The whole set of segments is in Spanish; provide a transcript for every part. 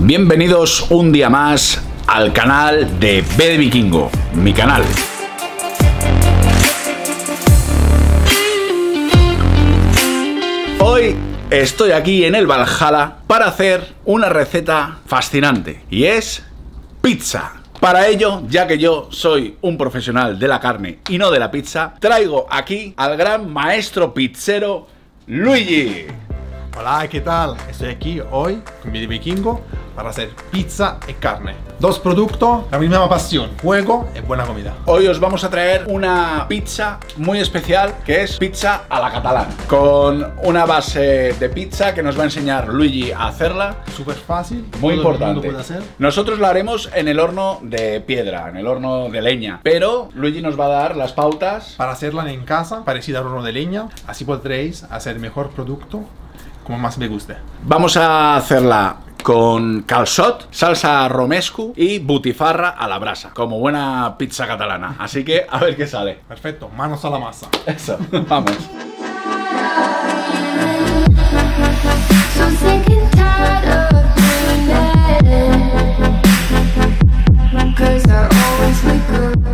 Bienvenidos un día más al canal de B Vikingo, mi canal. Hoy estoy aquí en el Valhalla para hacer una receta fascinante y es pizza. Para ello, ya que yo soy un profesional de la carne y no de la pizza, traigo aquí al gran maestro pizzero Luigi. Hola, ¿qué tal? Estoy aquí hoy con mi vikingo para hacer pizza y carne. Dos productos, la misma pasión, juego y buena comida. Hoy os vamos a traer una pizza muy especial que es pizza a la catalana, con una base de pizza que nos va a enseñar Luigi a hacerla. Súper fácil, Muy importante. puede hacer. Nosotros la haremos en el horno de piedra, en el horno de leña, pero Luigi nos va a dar las pautas. Para hacerla en casa, parecida al horno de leña, así podréis hacer mejor producto como más me guste. Vamos a hacerla con calçot, salsa romesco y butifarra a la brasa, como buena pizza catalana. Así que a ver qué sale. Perfecto, manos a la masa. Eso, vamos.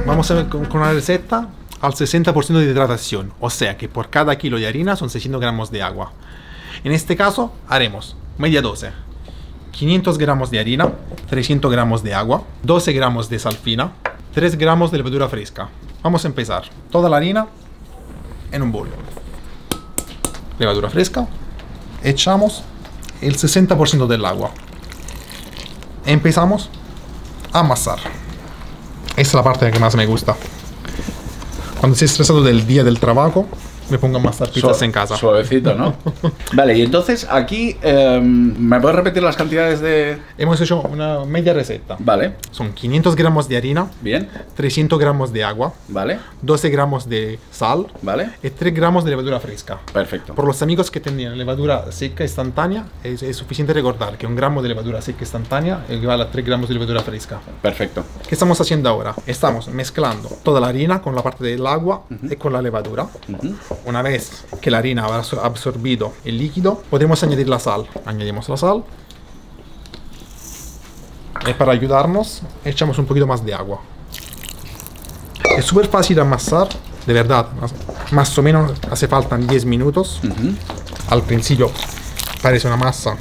Vamos a ver con con una receta al 60% de hidratación, o sea que por cada kilo de harina son 600 gramos de agua. En este caso haremos media doce, 500 gramos de harina, 300 gramos de agua, 12 gramos de sal fina, 3 gramos de levadura fresca. Vamos a empezar. Toda la harina en un bol. Levadura fresca. Echamos el 60% del agua. Empezamos a amasar. Esa es la parte que más me gusta. Cuando estoy estresado del día del trabajo, me pongo a amasar pizzas Su- en casa. Suavecito, ¿no? vale, y entonces aquí, em, ¿me puedes repetir las cantidades de...? Hemos hecho una media receta. Vale, Son 500 gramos de harina, bien, 300 gramos de agua, vale, 12 gramos de sal vale, y 3 gramos de levadura fresca. perfecto. Por los amigos que tenían levadura seca instantánea, es, es suficiente recordar que un gramo de levadura seca instantánea equivale a 3 gramos de levadura fresca. Perfecto. ¿Qué estamos haciendo ahora? Estamos mezclando toda la harina con la parte del agua y con la levadura. Una vez que la harina ha absor- absorbido el líquido, podemos añadir la sal. Añadimos la sal. Y para ayudarnos, echamos un poquito más de agua. Es súper fácil amasar, de verdad. Más, más o menos hace falta 10 minutos. Al principio parece una masa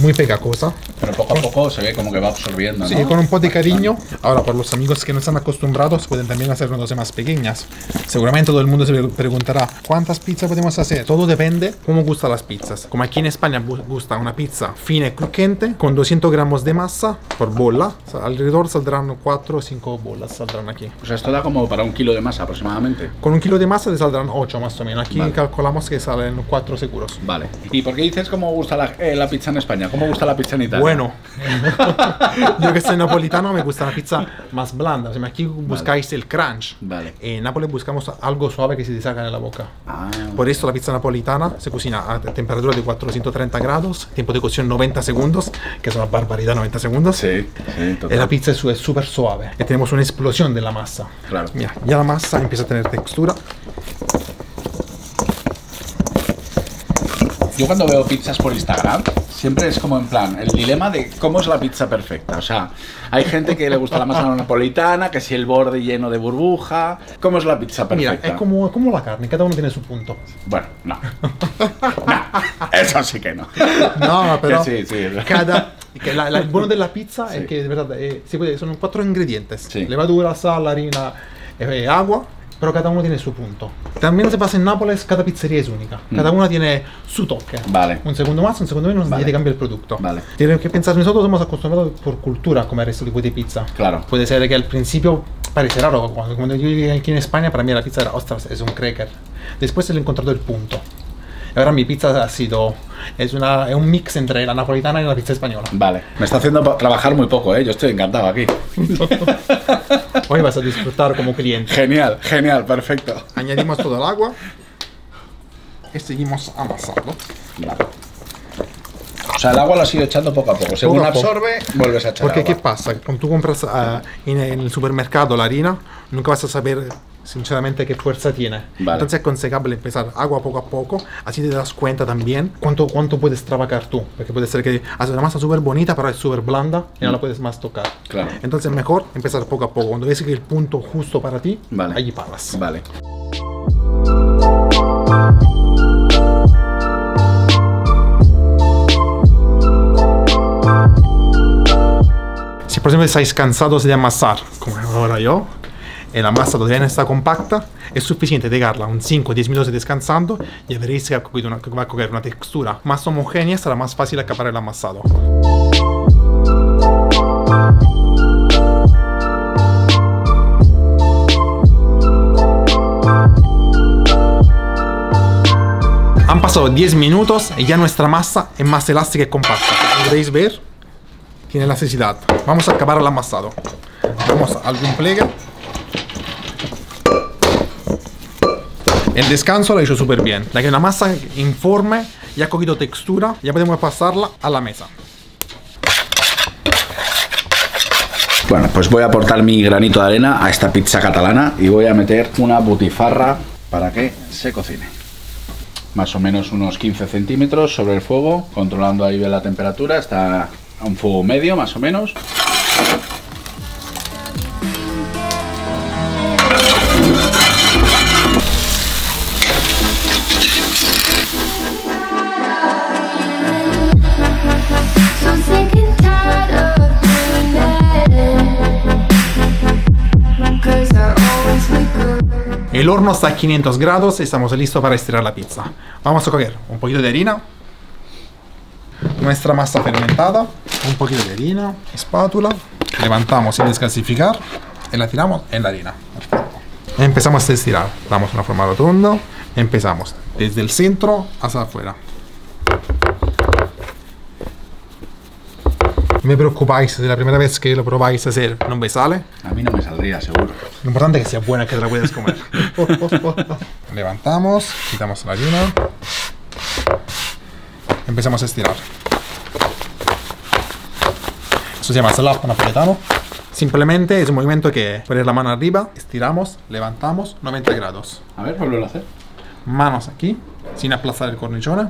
muy pegajosa. Pero poco a poco se ve como que va absorbiendo, ¿no? Sí, con un poco de cariño. Ahora, por los amigos que no están acostumbrados, pueden también hacer dosis más pequeñas. Seguramente todo el mundo se pre- preguntará, ¿cuántas pizzas podemos hacer? Todo depende cómo gustan las pizzas. Como aquí en España gusta una pizza fina y crujiente, con 200 gramos de masa por bola. O sea, alrededor saldrán 4 o 5 bolas, saldrán aquí. O sea, esto da como para un kilo de masa aproximadamente. Con un kilo de masa le saldrán 8 más o menos. Aquí Vale. calculamos que salen 4 seguros. Vale. ¿Y por qué dices cómo gusta la, eh, la pizza en España? ¿Cómo gusta la pizza en Italia? Bueno, yo que soy napolitano me gusta la pizza más blanda. O sea, aquí buscáis el crunch. Vale. En Nápoles buscamos algo suave que se saca en la boca. Ah, Por eso la pizza napolitana se cocina a temperatura de 430 grados, tiempo de cocción 90 segundos, que es una barbaridad 90 segundos. sí, sí, Y total. la pizza es súper suave. Y tenemos una explosión de la masa. Claro. Mira, ya la masa empieza a tener textura. Yo cuando veo pizzas por Instagram, siempre es como en plan, el dilema de cómo es la pizza perfecta. O sea, hay gente que le gusta la masa napolitana, que si el borde lleno de burbuja. ¿Cómo es la pizza Mira, perfecta? es como, es como la carne, cada uno tiene su punto. Bueno, no. No, eso sí que no. No, pero Que sí, sí. cada que la, la- el bueno de la pizza Sí. es que de verdad eh, se puede- son cuatro ingredientes: levadura, sal, harina, eh, agua. Pero cada uno tiene su punto. También se pasa en Nápoles, cada pizzería es única. Cada una tiene su toque. Mm. Vale. Un segundo más, un segundo menos, Vale. y te cambia el producto. Vale. Tienen que pensar, nosotros hemos acostumbrado por cultura a comer este tipo de pizza. Claro. Puede ser que al principio parece raro. Cuando, cuando yo llegué aquí en España, para mí la pizza era, ostras, es un cracker. Después he encontrado el punto. Ahora mi pizza ha sido, es, una, es un mix entre la napolitana y la pizza española. Vale. Me está haciendo trabajar muy poco, ¿eh? Yo estoy encantado aquí. Hoy vas a disfrutar como cliente. Genial, genial, perfecto. Añadimos todo el agua y seguimos amasando. Vale. O sea, el agua la sigo echando poco a poco. Según Poco a poco. absorbe, vuelves a echar Porque agua. ¿qué pasa? Cuando tú compras en, en el supermercado la harina, nunca vas a saber sinceramente qué fuerza tiene. Vale. Entonces es aconsejable empezar agua poco a poco, así te das cuenta también cuánto, cuánto puedes trabajar tú. Porque puede ser que haces una masa súper bonita, pero es súper blanda y no la puedes más tocar. Claro. Entonces mejor empezar poco a poco. Cuando ves que el punto justo para ti, Vale. allí paras. Vale. Si por ejemplo estáis cansados de amasar, como ahora yo, y la masa todavía está compacta, es suficiente dejarla un 5 o 10 minutos descansando y veréis que va a coger una textura más homogénea, será más fácil acabar el amasado. Han pasado 10 minutos y ya nuestra masa es más elástica y compacta. Como podéis ver, tiene elasticidad. Vamos a acabar el amasado. Vamos a algún pliegue. El descanso lo he hecho súper bien. Ya que la masa informe ya ha cogido textura, ya podemos pasarla a la mesa. Bueno, pues voy a aportar mi granito de arena a esta pizza catalana y voy a meter una butifarra para que se cocine. Más o menos unos 15 centímetros sobre el fuego, controlando ahí la temperatura, está a un fuego medio más o menos. El horno está a 500 grados y estamos listos para estirar la pizza. Vamos a coger un poquito de harina, nuestra masa fermentada, un poquito de harina, espátula, levantamos sin descalcificar y la tiramos en la harina. Perfecto. Empezamos a estirar, damos una forma rotunda, empezamos desde el centro hacia afuera. Me preocupáis si la primera vez que lo probáis a hacer no me sale, A mí no me saldría, seguro. lo importante es que sea buena, que te la puedas comer. Levantamos, quitamos la harina. Empezamos a estirar. Eso se llama slap napoletano. Simplemente es un movimiento que poner la mano arriba, estiramos, levantamos 90 grados. A ver, vuelvo a hacer. Manos aquí, sin aplastar el cornicione.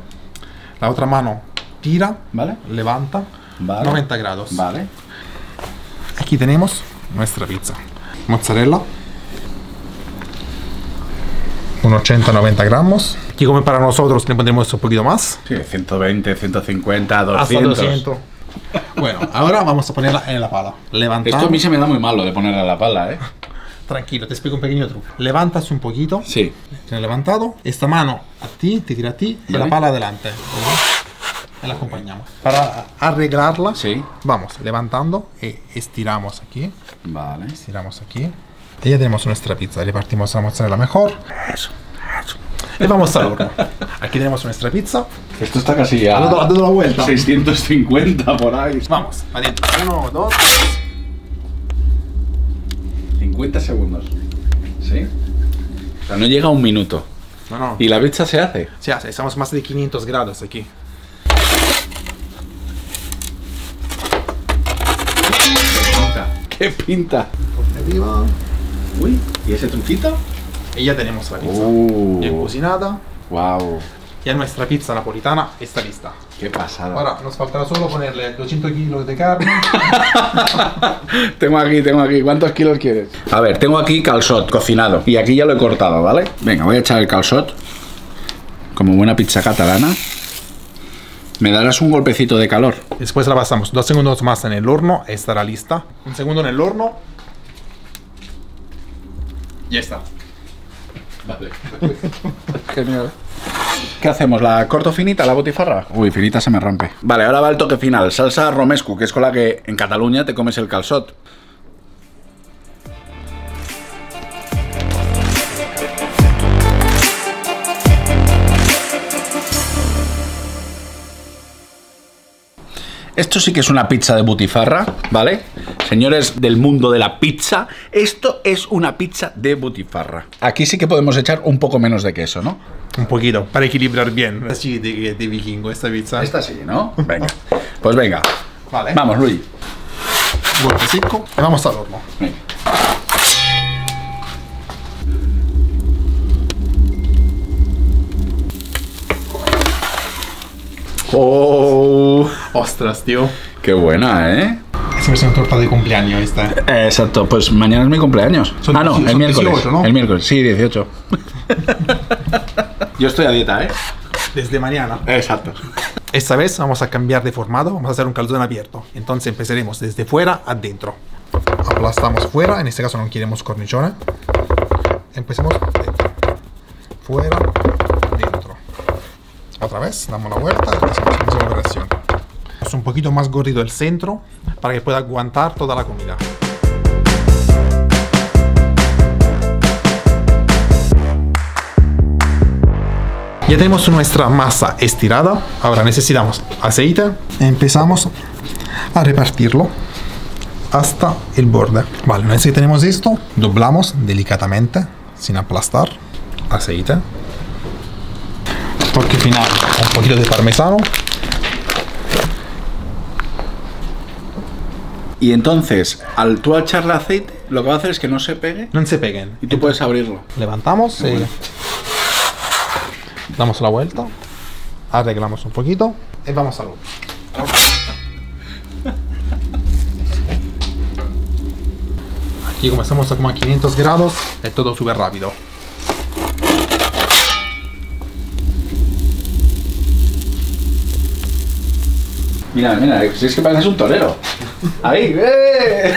La otra mano tira, ¿Vale? levanta Vale. 90 grados. Vale. Aquí tenemos nuestra pizza. Mozzarella. Unos 80-90 gramos. Aquí como para nosotros le pondremos un poquito más. Sí, 120, 150, 200. Hasta 200. Bueno, ahora vamos a ponerla en la pala. Levantamos. Esto a mí se me da muy malo de ponerla a la pala, ¿eh? Tranquilo, te explico un pequeño truco. Levantas un poquito. Sí. Tienes levantado. Esta mano a ti, te tira a ti y la pala adelante. Y la acompañamos. Para arreglarla, Sí. vamos levantando y estiramos aquí. Vale. Estiramos aquí. Y ya tenemos nuestra pizza. Le partimos la mozzarella mejor. Eso. eso. Y vamos al horno. Aquí tenemos nuestra pizza. Esto está casi a Ha dado- ha dado la vuelta. 650 por ahí. Vamos, adentro. Uno, dos. 50 segundos. ¿Sí? O sea, no llega a un minuto. No, no. ¿Y la pizza se hace? Sí, hace, estamos más de 500 grados aquí. ¿Qué pinta? Uy, ¿y ese truquito? Y ya tenemos la pizza. Uh. Bien cocinada. Wow, Ya nuestra pizza napolitana está lista. qué pasada. Ahora nos faltará solo ponerle 200 kilos de carne. Tengo aquí, tengo aquí. ¿Cuántos kilos quieres? A ver, tengo aquí calzot cocinado. Y aquí ya lo he cortado, ¿vale? Venga, voy a echar el calzot. Como buena pizza catalana. ¿Me darás un golpecito de calor? Después la pasamos dos segundos más en el horno. Estará lista. Un segundo en el horno. Ya está. Vale. Genial. ¿Qué hacemos? ¿La corto finita, la botifarra? Uy, finita se me rompe. Vale, ahora va el toque final. Salsa romescu, que es con la que en Cataluña te comes el calzot. Esto sí que es una pizza de butifarra, ¿vale? Señores del mundo de la pizza, esto es una pizza de butifarra. Aquí sí que podemos echar un poco menos de queso, ¿no? Un poquito, para equilibrar bien. Así de, de vikingo esta pizza. Esta sí, ¿no? Venga. Pues venga. Vale. Vamos, Luis. Golpe seco. Y vamos al horno. Venga. ¡Oh! Ostras, tío. ¡Qué buena, eh! Es versión torta de cumpleaños esta. Eh, Exacto, pues mañana es mi cumpleaños. Son ah, no, el miércoles. 18, ¿no? El miércoles, sí, 18. Yo estoy a dieta, ¿eh? Desde mañana. Exacto. Esta vez vamos a cambiar de formato, vamos a hacer un calzón abierto. Entonces empezaremos desde fuera adentro. Aplastamos fuera, en este caso no queremos cornichona. Empecemos dentro. Fuera. Otra vez, damos la vuelta y hacemos la misma operación. Es un poquito más gordido el centro para que pueda aguantar toda la comida. Ya tenemos nuestra masa estirada. Ahora necesitamos aceite. Empezamos a repartirlo hasta el borde. Vale, una vez que tenemos esto, doblamos delicadamente, sin aplastar. Aceite. Toque final, un poquito de parmesano. Y entonces, al tú echarle aceite, lo que va a hacer es que no se pegue No se peguen. y tú puedes abrirlo. Levantamos, eh, damos la vuelta, arreglamos un poquito y vamos al otro. Aquí como estamos a como a 500 grados, es todo súper rápido. Mira, mira, si es que pareces un torero. Ahí, ¡eh!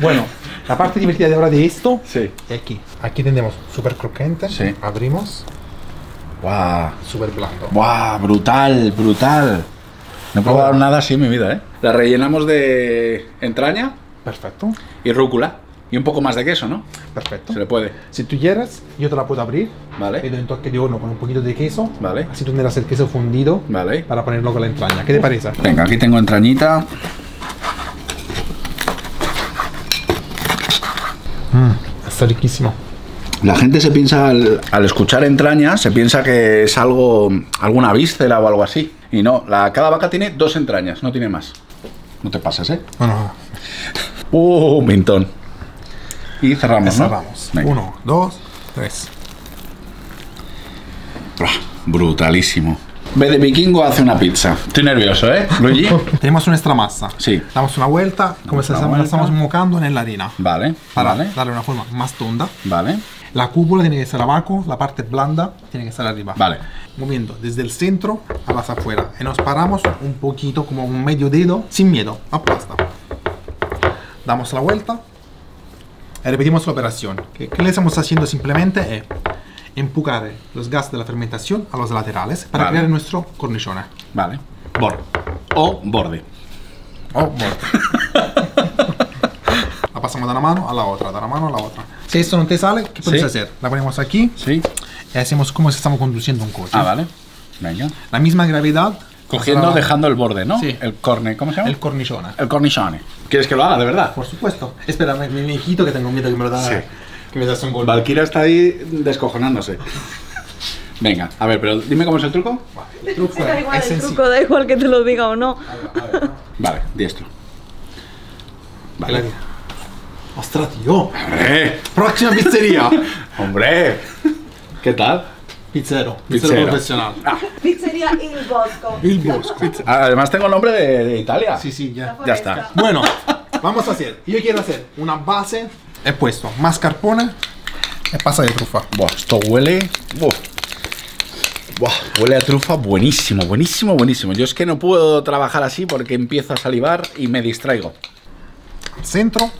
Bueno, la parte divertida de ahora de esto Sí. es aquí. Aquí tenemos súper crocante, Sí. abrimos, ¡Guau! súper blando. ¡Guau! Brutal, brutal. No he probado nada así en mi vida, ¿eh? La rellenamos de entraña Perfecto, y rúcula. Y un poco más de queso, ¿no? perfecto. Se le puede. Si tú quieres, yo te la puedo abrir. Vale. Le doy un toque de horno con un poquito de queso. Vale. Así tendrás el queso fundido Vale. para ponerlo con la entraña. ¿Qué te parece? Venga, aquí tengo entrañita. Está riquísimo. La gente se piensa, al, al escuchar entraña, se piensa que es algo, alguna víscera o algo así. Y no, la, cada vaca tiene dos entrañas, no tiene más. No te pases, ¿eh? Bueno, ¡Uh, mintón! Y cerramos, ¿no? cerramos. Venga. Uno, dos, tres. Brutalísimo. B de vikingo hace una pizza. Estoy nervioso, ¿eh, Luigi? Tenemos nuestra masa. Sí. Damos una vuelta, como se estamos, la vuelta. estamos mocando en la harina. Vale, Para vale, darle una forma más tonda. vale, La cúpula tiene que ser abajo, la parte blanda tiene que estar arriba. vale. Moviendo desde el centro a las afueras. Y nos paramos un poquito, como un medio dedo, sin miedo. Aplasta. Damos la vuelta. Y repetimos la operación. ¿Qué, qué le estamos haciendo simplemente? Es empujar los gases de la fermentación a los laterales para Vale. crear nuestro cornichone. Vale. Borde. O borde. Oh, borde. la pasamos de una mano a la otra, de una mano a la otra. Si esto no te sale, ¿qué puedes Sí. hacer? La ponemos aquí ¿Sí? y hacemos como si estamos conduciendo un coche. Ah, vale. Venga. La misma gravedad. Cogiendo, dejando el borde, ¿no? Sí. El corne, ¿cómo se llama? el cornichone. El cornichone. ¿Quieres que lo haga, de verdad? Por supuesto. Espera, me, me, me quito que tengo miedo que me lo da. Sí. Que me das un golpe. Valkyra está ahí descojonándose. Venga, a ver, pero dime cómo es el truco. El truco Da es, igual es el sencillo. truco, da igual que te lo diga o no. Vale, diestro. Vale. Ostras, tío. ¡Hombre! Próxima pizzería. ¡Hombre! ¿Qué tal? Pizzero. Pizzero, Pizzero. profesional. Pizzería Il Bosco. Il Bosco. Además tengo el nombre de, de Italia. Sí, sí, ya. Ya está. Bueno, vamos a hacer. Yo quiero hacer una base. He puesto mascarpone y pasa de trufa. Buah, esto huele. Buah. Buah, huele a trufa buenísimo, buenísimo, buenísimo. Yo es que no puedo trabajar así porque empiezo a salivar y me distraigo. Centro.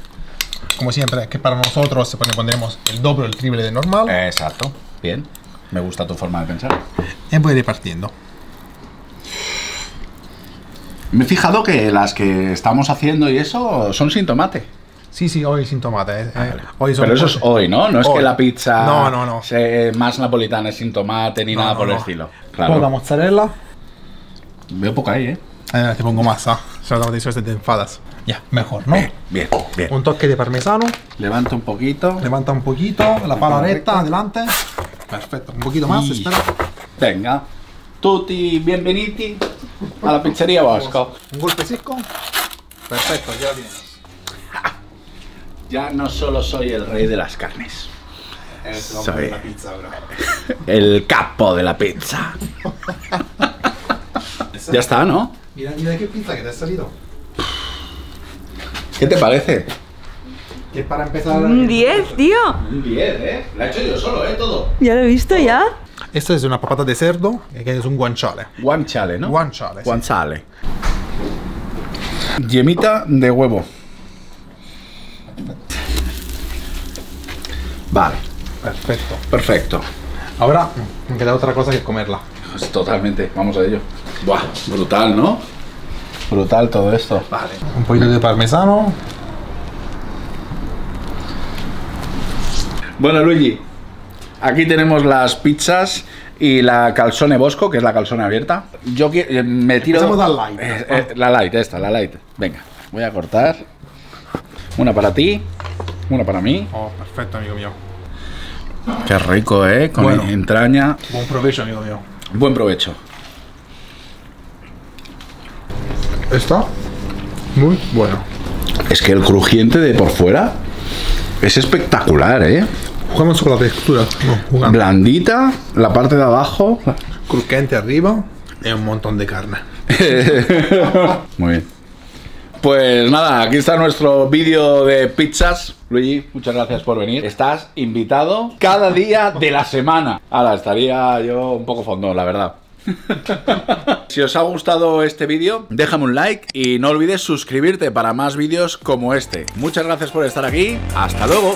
Como siempre, que para nosotros se pone- pondremos el doble o el triple de normal. Exacto. Bien. Me gusta tu forma de pensar. Y voy repartiendo. Me he fijado que las que estamos haciendo y eso son sin tomate. Sí, sí, hoy sin tomate. eh, eh, hoy son Pero eso es hoy, ¿no? No es Hoy. que la pizza No, no, no. se- más napolitana es sin tomate ni No, nada no, por el estilo. Poca Claro. mozzarella. Veo poca ahí, ¿eh? Eh, te pongo más, ¿ah? Se lo te te enfadas. Ya, mejor, ¿no? Bien, bien, bien. Un toque de parmesano. Levanta un poquito. Levanta un poquito. La pala recta, adelante. Perfecto. Un poquito más, Y- espera. Venga. Tutti bienveniti a la pizzería Bosco. Un golpe seco. Perfecto, ya lo tienes. Ya no solo soy el rey de las carnes, te Soy- la pizza ahora. el capo de la pizza. Ya está, ¿no? Mira, mira qué pizza que te ha salido. ¿Qué te parece? Que para empezar... Un 10, tío. Un 10, ¿eh? La he hecho yo solo, ¿eh? Todo. Ya lo he visto ya. Esta es una papata de cerdo, que es un guanciale. Guanciale, ¿no? Guanciale, sí. Guanciale. Yemita de huevo. Vale, Perfecto. perfecto. Ahora me queda otra cosa que comerla. Pues totalmente, vamos a ello. Buah, brutal, ¿no? Brutal todo esto. Vale. Un poquito de parmesano. Bueno, Luigi, aquí tenemos las pizzas y la calzone bosco, que es la calzone abierta. Yo eh, me tiro. La light. Eh, eh, la light, esta, la light. Venga, voy a cortar. Una para ti, una para mí. Oh, perfecto, amigo mío. Qué rico, ¿eh? Con Bueno. entraña. Buen provecho, amigo mío. Buen provecho. Está muy bueno. Es que el crujiente de por fuera es espectacular, ¿eh? Jugamos con la textura. No. Blandita, la parte de abajo. Crujiente arriba y un montón de carne. Muy bien. Pues nada, aquí está nuestro vídeo de pizzas. Luigi, muchas gracias por venir. Estás invitado cada día de la semana. Ahora, estaría yo un poco fondón, la verdad. si os ha gustado este vídeo, déjame un like y no olvides suscribirte para más vídeos como este. Muchas gracias por estar aquí. Hasta luego.